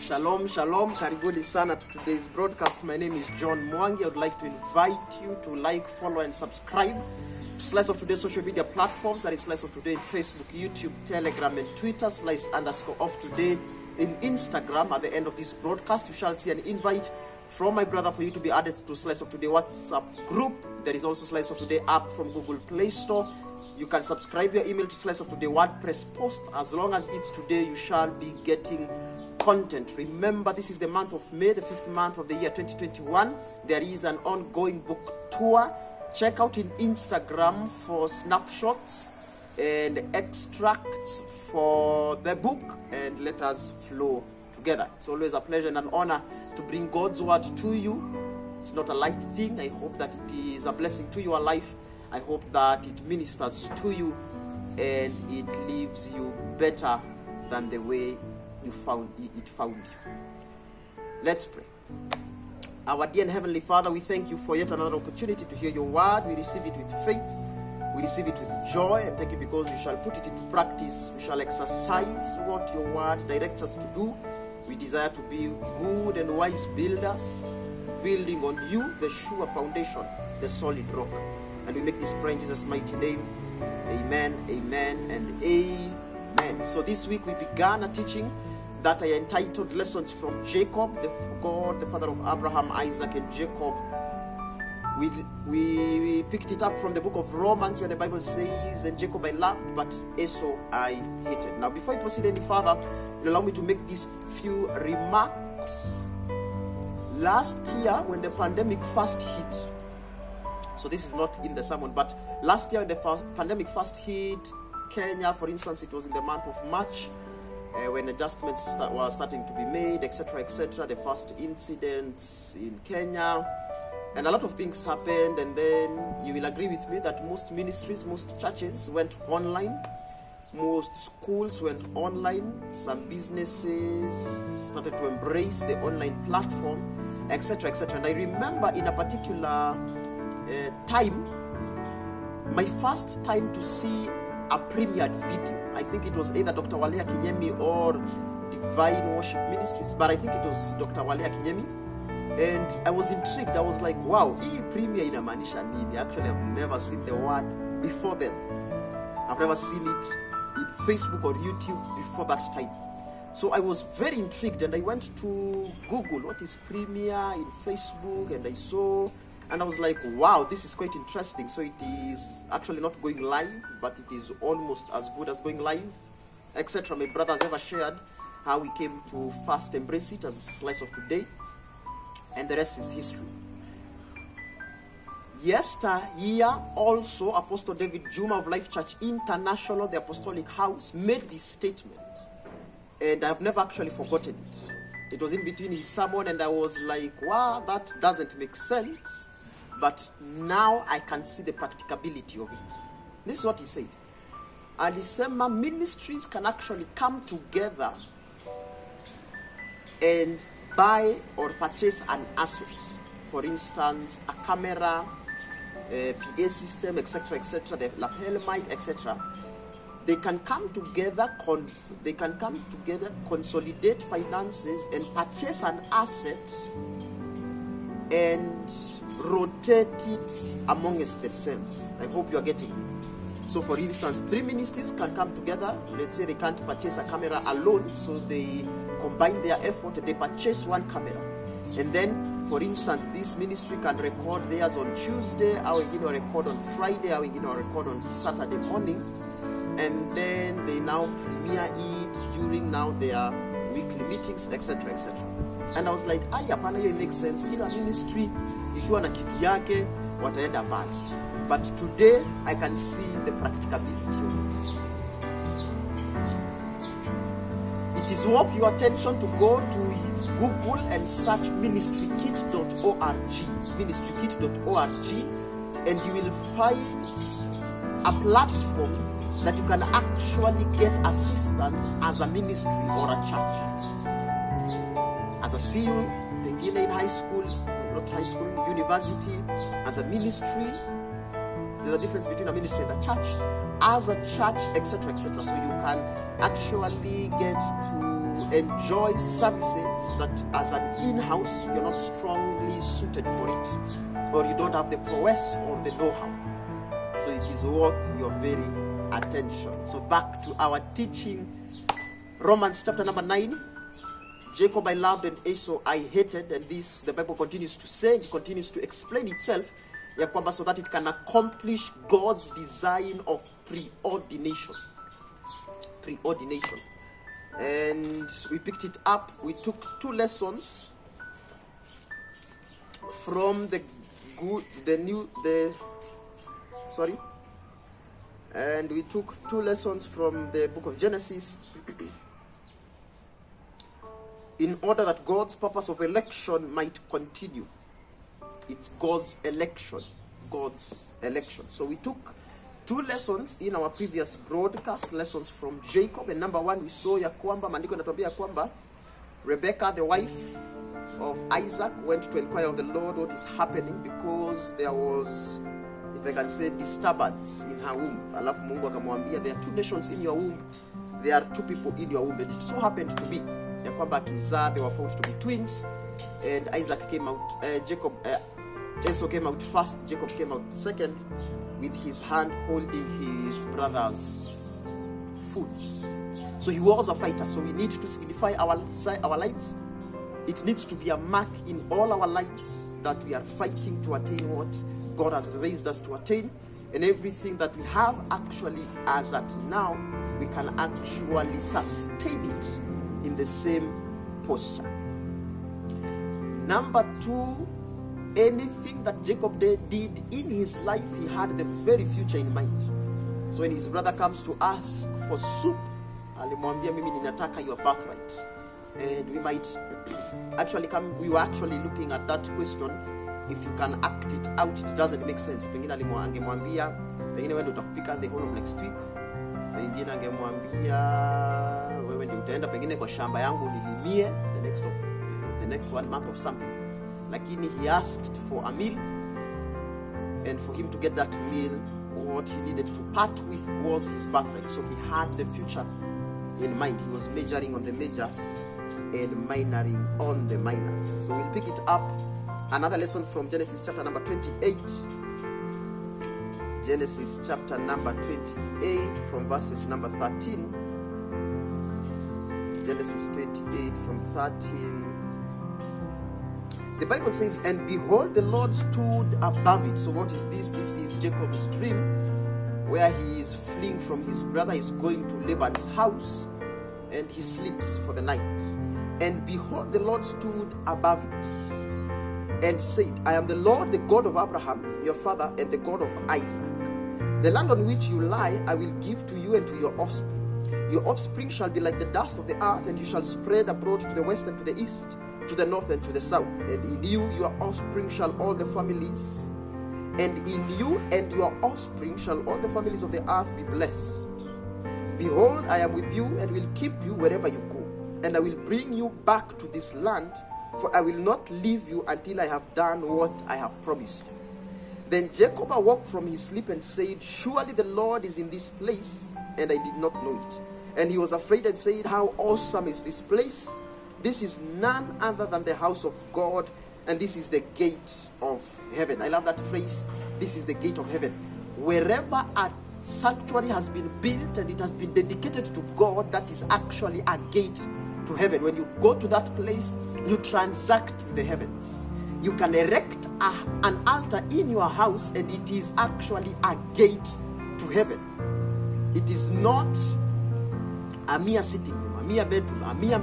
Shalom, shalom. Karibuni sana to today's broadcast. My name is John Mwangi. I would like to invite you to like, follow, and subscribe to Slice of Today social media platforms. That is Slice of Today Facebook, YouTube, Telegram, and Twitter. Slice underscore of today in Instagram. At the end of this broadcast, you shall see an invite from my brother for you to be added to Slice of Today WhatsApp group. There is also Slice of Today app from Google Play Store. You can subscribe your email to Slice of Today WordPress post. As long as it's today, you shall be getting content. Remember, this is the month of May, the fifth month of the year 2021. There is an ongoing book tour. Check out in Instagram for snapshots and extracts for the book, and let us flow together. It's always a pleasure and an honor to bring God's word to you. It's not a light thing. I hope that it is a blessing to your life. I hope that it ministers to you and it leaves you better than the way you found it found you. Let's pray. Our dear and heavenly Father, we thank you for yet another opportunity to hear your word. We receive it with faith. We receive it with joy and thank you because you shall put it into practice. We shall exercise what your word directs us to do. We desire to be good and wise builders, building on you, the sure foundation, the solid rock. And we make this prayer in Jesus' mighty name. Amen, amen, and amen. So this week we began a teaching that I entitled Lessons from Jacob, the God, the father of Abraham, Isaac, and Jacob. We, we picked it up from the book of Romans where the Bible says, And Jacob I loved, but Esau I hated. Now, before I proceed any further, allow me to make these few remarks. Last year, when the pandemic first hit, so this is not in the sermon, but last year when the pandemic first hit Kenya, for instance, it was in the month of March uh, when adjustments start, were starting to be made, etc., etc. The first incidents in Kenya, and a lot of things happened. And then you will agree with me that most ministries, most churches went online, most schools went online, some businesses started to embrace the online platform, etc., etc. And I remember in a particular uh, time, my first time to see a premiered video. I think it was either Dr. Walea Kinyemi or Divine Worship Ministries, but I think it was Dr. Walea Kinyemi. And I was intrigued. I was like, wow, hii premier inamaanisha nini? Actually, I've never seen the word before then. I've never seen it in Facebook or YouTube before that time. So I was very intrigued and I went to Google what is Premier in Facebook and I saw and I was like, wow, this is quite interesting. So it is actually not going live, but it is almost as good as going live, etc. My brother has ever shared how we came to first embrace it as a slice of today, and the rest is history. Yesteryear, also, Apostle David Juma of Life Church International, the Apostolic House, made this statement, and I've never actually forgotten it. It was in between his sermon, and I was like, wow, that doesn't make sense but now I can see the practicability of it. This is what he said. Alisema ministries can actually come together and buy or purchase an asset. For instance, a camera, a PA system, etc., etc., the lapel mic, etc. They can come together, they can come together, consolidate finances, and purchase an asset and rotate it amongst themselves. I hope you are getting it. So, for instance, three ministries can come together. Let's say they can't purchase a camera alone, so they combine their effort, they purchase one camera. And then, for instance, this ministry can record theirs on Tuesday, our you know record on Friday, our you know record on Saturday morning, and then they now premiere it during now their weekly meetings, etc., etc. And I was like, ah, hapana, it makes sense. Kila ministry ikiwa na kitu yake wataenda mbali. But today I can see the practicability of it. It is worth your attention to go to Google and search ministrykit.org, ministrykit.org, and you will find a platform that you can actually get assistance as a ministry or a church. As a CEO, pengine in high school, not high school, university, as a ministry, there's a difference between a ministry and a church. As a church, etc., etc. So you can actually get to enjoy services that as an in-house you're not strongly suited for it or you don't have the prowess or the know-how so it is worth your very attention so back to our teaching romans chapter number 9 jacob i loved and esau i hated and this the bible continues to say it continues to explain itself ya so that it can accomplish god's design of preordination. Preordination. And we picked it up we took two lessons from the good the new the sorry. And we took two lessons from the book of genesis in order that god's purpose of election might continue. It's god's election. God's election. So we took two lessons in our previous broadcast. Lessons from jacob. And number one we saw ya kwamba maandiko yanatuambia ya kwamba rebecca the wife of isaac went to inquire of the lord what is happening because there was if i can say disturbance in her womb. I alafu mungu akamwambia there are two nations in your womb. There are two people in your womb. And it so happened to be ya kwamba akizaa they were found to be twins and isaac came out uh, jacob uh, esau came out first jacob came out second with his hand holding his brother's foot. So he was a fighter so we need to signify our, our lives. It needs to be a mark in all our lives that we are fighting to attain what god has raised us to attain. And everything that we have actually as at now we can actually sustain it in the same posture Number two, anything that Jacob did, in his life, he had the very future in mind. So when his brother comes to ask for soup, alimwambia mimi ninataka your birthright. And we might actually come, we were actually looking at that question. If you can act it out, it doesn't make sense. Pengine angemwambia, pengine wewe utakupika the whole of next week. Pengine angemwambia wewe ndio utaenda pengine kwa shamba yangu nilimie the next of the next one month of something. Lakini he asked for a meal and for him to get that meal what he needed to part with was his birthright. So he had the future in mind. He was majoring on the majors and minoring on the minors. So we'll pick it up. Another lesson from genesis chapter number 28 genesis chapter number 28 from verses number 13 genesis 28 from 13 the Bible says, And behold, the Lord stood above it. So, what is this? This is Jacob's dream where he is fleeing from his brother, is going to Laban's house, and he sleeps for the night. And behold, the Lord stood above it and said, I am the Lord, the God of Abraham, your father, and the God of Isaac. The land on which you lie, I will give to you and to your offspring. Your offspring shall be like the dust of the earth, and you shall spread abroad to the west and to the east, to the north and to the south. And in you, your offspring shall all the families, and in you and your offspring shall all the families of the earth be blessed. Behold, I am with you and will keep you wherever you go, and I will bring you back to this land, for I will not leave you until I have done what I have promised you. Then Jacob awoke from his sleep and said, Surely the Lord is in this place, and I did not know it. And he was afraid and said, How awesome is this place! This is none other than the house of God, and this is the gate of heaven. I love that phrase. This is the gate of heaven. Wherever a sanctuary has been built and it has been dedicated to God, that is actually a gate to heaven. When you go to that place, you transact with the heavens. You can erect a, an altar in your house, and it is actually a gate to heaven. It is not a mere sitting room, a mere bedroom, a mere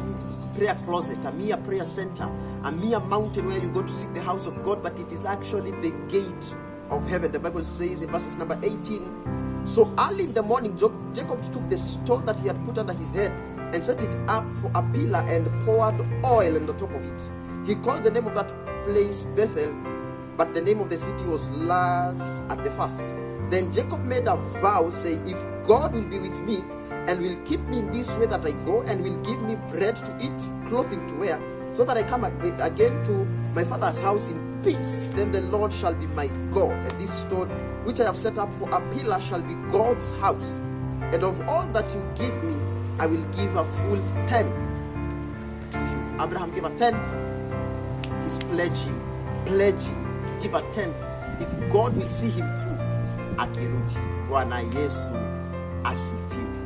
prayer closet, a mere prayer center, a mere mountain where you go to seek the house of God, but it is actually the gate of heaven. The Bible says in verses number 18 So early in the morning, Jacob took the stone that he had put under his head and set it up for a pillar and poured oil on the top of it. He called the name of that place Bethel, but the name of the city was Luz at the first. Then Jacob made a vow, saying, If God will be with me and will keep me in this way that I go, and will give me bread to eat, clothing to wear, so that I come again to my father's house in peace, then the Lord shall be my God. And this stone which I have set up for a pillar shall be God's house. And of all that you give me, I will give a full tenth to you. Abraham gave a tenth, he's pledging, pledging to give a tenth if God will see him through akirudi. Bwana Yesu asifiwe.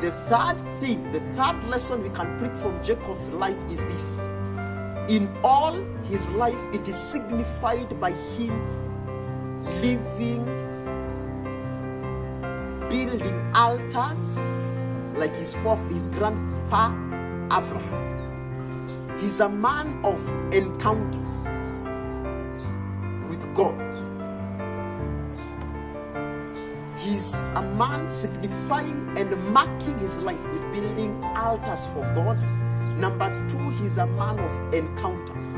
The third thing, the third lesson we can pick from Jacob's life is this. In all his life, it is signified by him living, building altars like his fourth, his grandpa Abraham. He's a man of encounters He's a man signifying and marking his life with building altars for God. Number two, he's a man of encounters.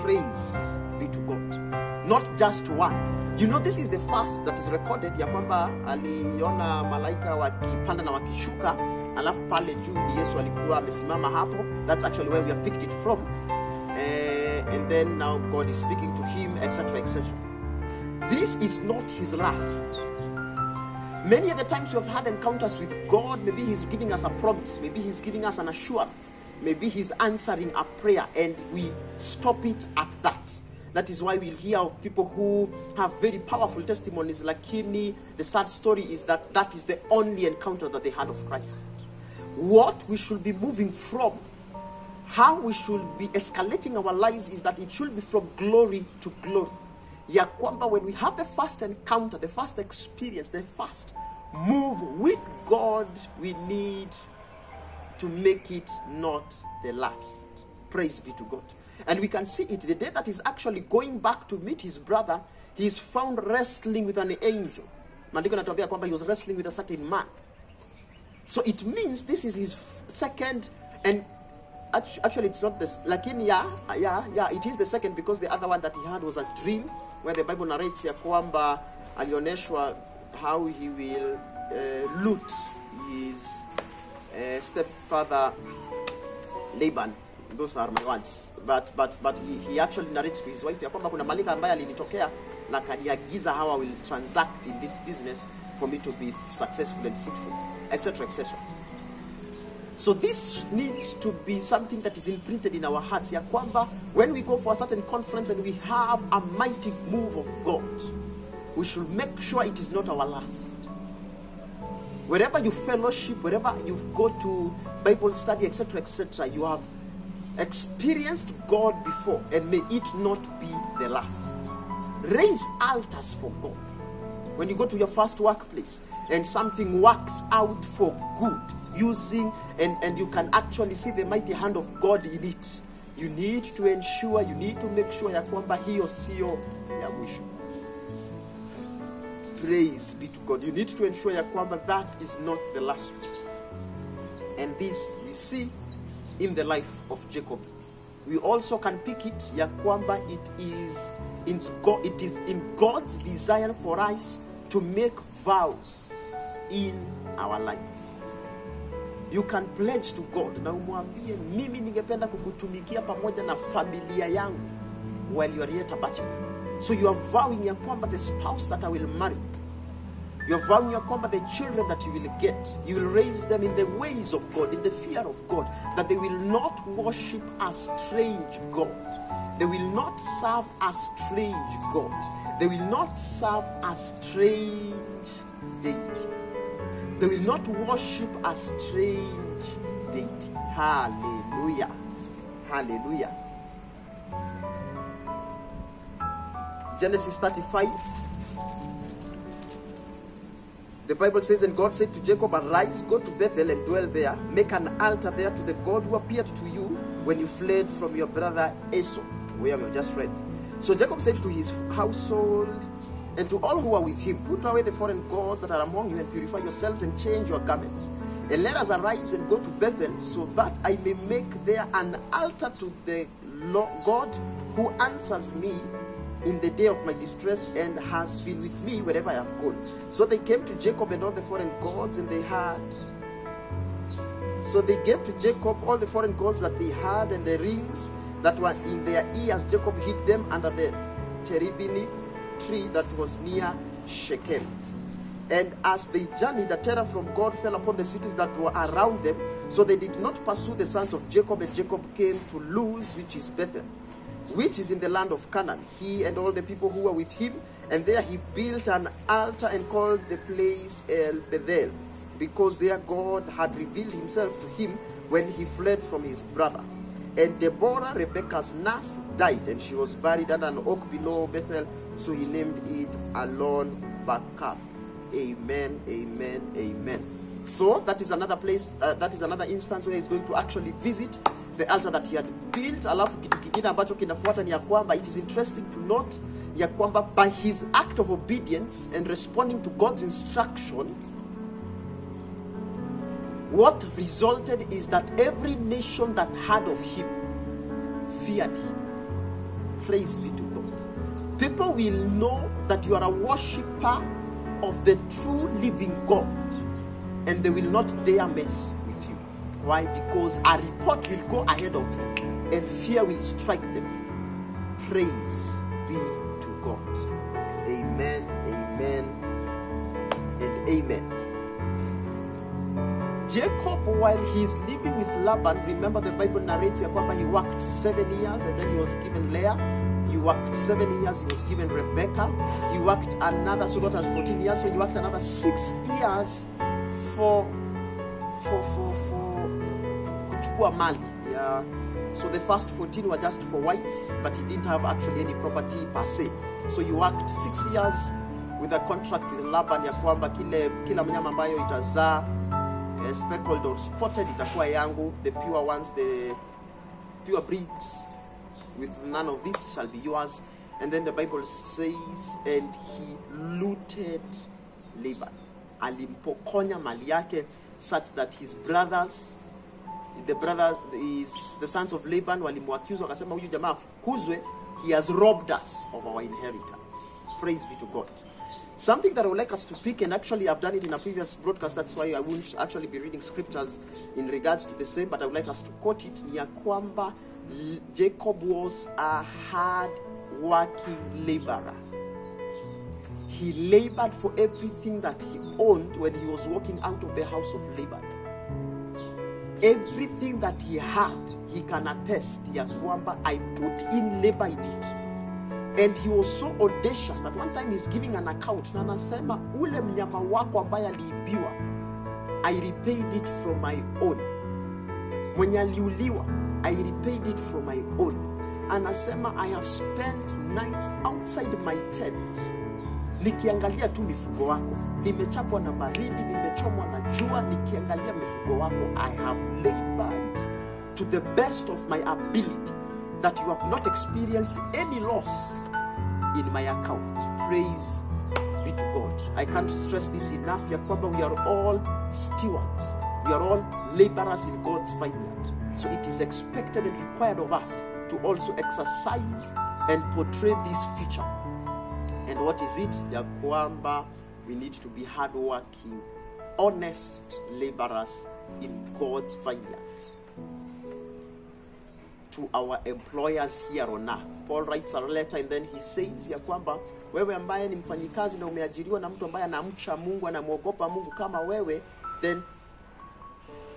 Praise be to God. Not just one. You know, this is the first that is recorded ya kwamba aliona malaika wakipanda na wakishuka, alafu pale juu Yesu alikuwa amesimama hapo. That's actually where we have picked it from. Eh, and then now God is speaking to him, etc., etc. This is not his last. Many of the times we have had encounters with God, maybe He's giving us a promise, maybe He's giving us an assurance, maybe He's answering a prayer, and we stop it at that. That is why we'll hear of people who have very powerful testimonies. Like Kini, the sad story is that that is the only encounter that they had of Christ. What we should be moving from, how we should be escalating our lives, is that it should be from glory to glory. Ya kwamba when we have the first encounter the first experience the first move with god we need to make it not the last. Praise be to god. And we can see it the day that he's actually going back to meet his brother he is found wrestling with an angel. Maandiko natuambia kwamba he was wrestling with a certain man. So it means this is his second and actually it's not this lakini yeah yeah yeah it is the second because the other one that he had was a dream where the bible narrates ya kwamba alioneshwa how he will uh, loot his uh, stepfather laban. Those are my ones but but but he, he actually narrates to his wife ya kwamba kuna malika ambaye alinitokea na kaniagiza how i will transact in this business for me to be successful and fruitful etc etc so this needs to be something that is imprinted in our hearts ya kwamba when we go for a certain conference and we have a mighty move of god we should make sure it is not our last. Wherever you fellowship wherever you go to bible study etc etc you have experienced god before and may it not be the last. Raise altars for god when you go to your first workplace and something works out for good using and, and you can actually see the mighty hand of god in it you need to ensure you need to make sure ya kwamba hiyo sio ya mwisho. Praise be to god. You need to ensure ya kwamba that is not the last one. And this we see in the life of jacob. We also can pick it ya kwamba it is it is in god's desire for us to make vows in our lives. You can pledge to god. Na umwambie mimi ningependa kukutumikia pamoja na familia yangu while you are yet a bachelor. So you are vowing ya kwamba the spouse that i will marry you are vowing ya kwamba the children that you will get you will raise them in the ways of god in the fear of god that they will not worship a strange god they will not serve a strange god. They will not serve a strange deity. They will not worship a strange deity. Hallelujah. Hallelujah. Genesis 35 the Bible says, And God said to Jacob, Arise, go to Bethel and dwell there. Make an altar there to the God who appeared to you when you fled from your brother Esau, we have just read. So Jacob said to his household and to all who are with him, Put away the foreign gods that are among you and purify yourselves and change your garments. And let us arise and go to Bethel so that I may make there an altar to the Lord God who answers me in the day of my distress and has been with me wherever I have gone. So they came to Jacob and all the foreign gods, and they had. So they gave to Jacob all the foreign gods that they had and the rings that were in their ears. Jacob hid them under the terebinth tree that was near Shechem. And as they journeyed, a terror from God fell upon the cities that were around them. So they did not pursue the sons of Jacob, and Jacob came to Luz, which is Bethel, which is in the land of Canaan. He and all the people who were with him, and there he built an altar and called the place El Bethel, because there God had revealed himself to him when he fled from his brother. And Deborah, Rebekah's nurse, died, and she was buried under an oak below Bethel. So he named it Alon Bakath. Amen, amen, amen. So that is another place, uh, that is another instance where he's going to actually visit the altar that he had built. Alafu kitu kingine ambacho kinafuata ni kwamba it is interesting to note ya kwamba by his act of obedience and responding to God's instruction, what resulted is that every nation that heard of him feared him. Praise be to God. People will know that you are a worshiper of the true living God and they will not dare mess with you. Why? Because a report will go ahead of you and fear will strike them. Praise be to God. Amen, amen, and amen. Jacob, while he's living with Laban, remember the Bible narrates ya he worked seven years and then he was given Leah. He worked seven years, he was given Rebecca. He worked another, so that was 14 years, so he worked another six years for for for for kuchukua mali. Yeah. So the first 14 were just for wives, but he didn't have actually any property per se. So he worked six years with a contract with Laban ya kwamba kile kila mnyama ambayo itazaa eh, speckled or spotted itakuwa yangu the pure ones the pure breeds with none of this shall be yours. And then the bible says and he looted laban. Alimpokonya mali yake such that his brothers the brother is the sons of laban walimwaccuse wakasema huyu jamaa afukuzwe. He has robbed us of our inheritance. Praise be to god Something that I would like us to pick, and actually I've done it in a previous broadcast, that's why I won't actually be reading scriptures in regards to the same, but I would like us to quote it. Ni kwamba Jacob was a hard working laborer. He labored for everything that he owned when he was walking out of the house of labor. Everything that he had, he can attest ya kwamba I put in labor in it and he was so audacious that one time he's giving an account na anasema ule mnyama wako ambaye aliibiwa i repaid it from my own. Mwenye aliuliwa i repaid it from my own. Anasema i have spent nights outside my tent. Nikiangalia tu mifugo wako nimechapwa na baridi nimechomwa na jua nikiangalia mifugo wako i have labored to the best of my ability that you have not experienced any loss in my account. Praise be to god. I can't stress this enough Yakwamba, we are all stewards. We are all laborers in god's vineyard. So it is expected and required of us to also exercise and portray this feature. And what is it? Ya kwamba we need to be hardworking honest laborers in god's vineyard to our employers here on earth. Paul writes a letter and then he says ya kwamba wewe ambaye ni mfanyikazi na umeajiriwa na mtu ambaye anamcha Mungu anamwogopa Mungu kama wewe then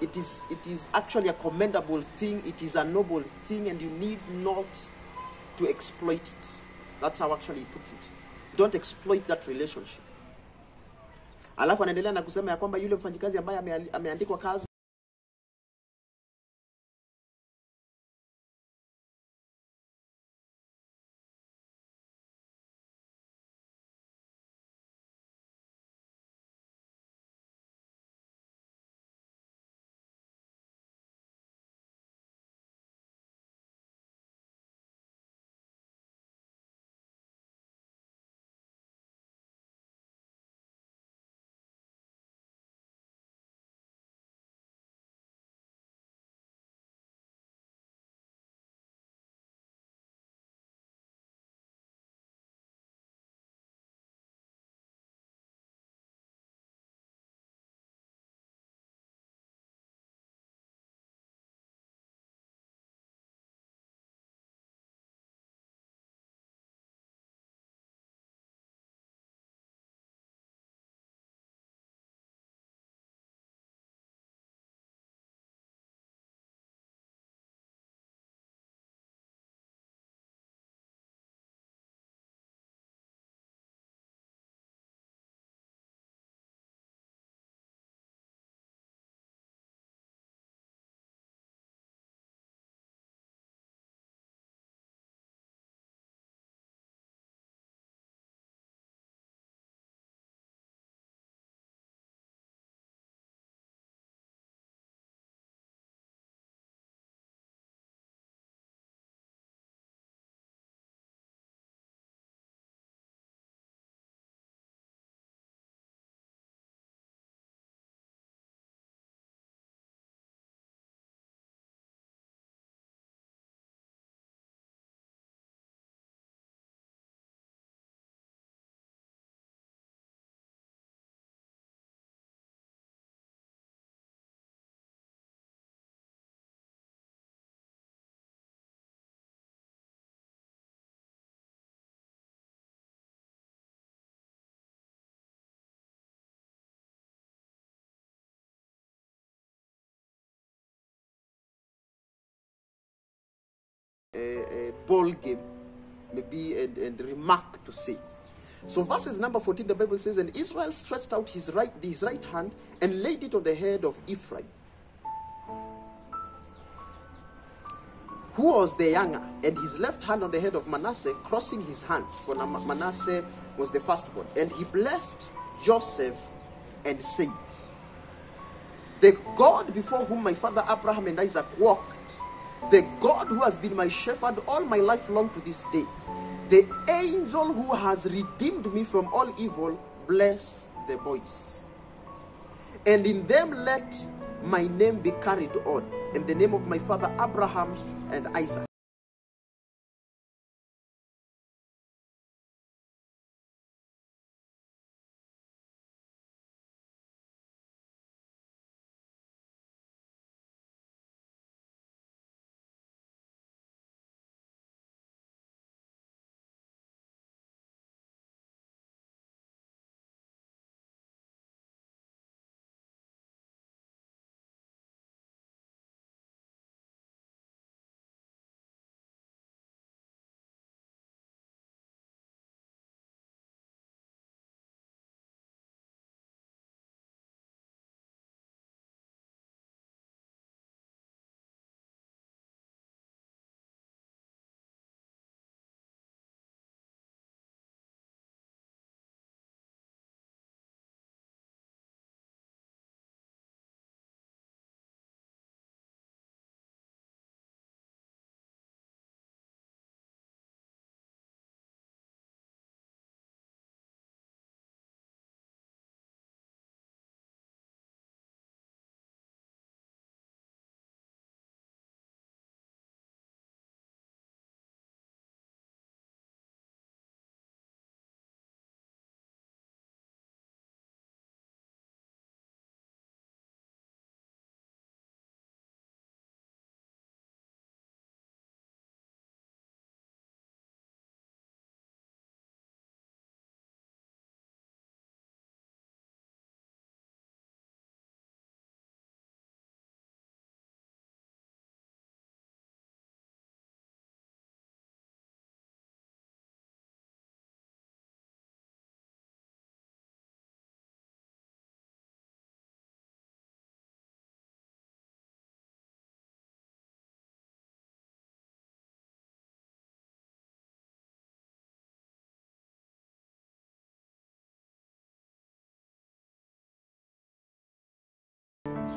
it is it is actually a commendable thing it is a noble thing and you need not to exploit it. That's how actually he puts it. Don't exploit that relationship. Alafu anaendelea na kusema ya kwamba yule mfanyikazi ambaye ame- ameandikwa kazi a, ball game, maybe, and, and remark to say. So verses number 14, the Bible says, And Israel stretched out his right, his right hand and laid it on the head of Ephraim, who was the younger, and his left hand on the head of Manasseh, crossing his hands, for Manasseh was the firstborn. And he blessed Joseph and said, The God before whom my father Abraham and Isaac walked, the God who has been my shepherd all my life long to this day, the angel who has redeemed me from all evil, bless the boys. And in them let my name be carried on, and the name of my father Abraham and Isaac.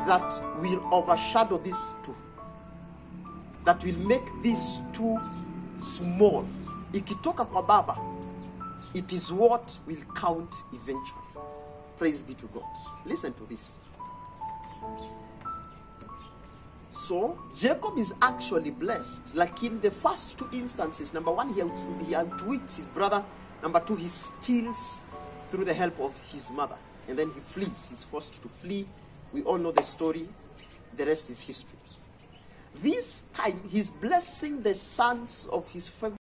That will overshadow these two, that will make these two small. Ikitoka kwa baba, it is what will count eventually. Praise be to God. Listen to this. So Jacob is actually blessed. Like in the first two instances, number one, he, he outwits his brother. Number two, he steals through the help of his mother. And then he flees. He's forced to flee. We all know the story. The rest is history. This time, he's blessing the sons of his favorite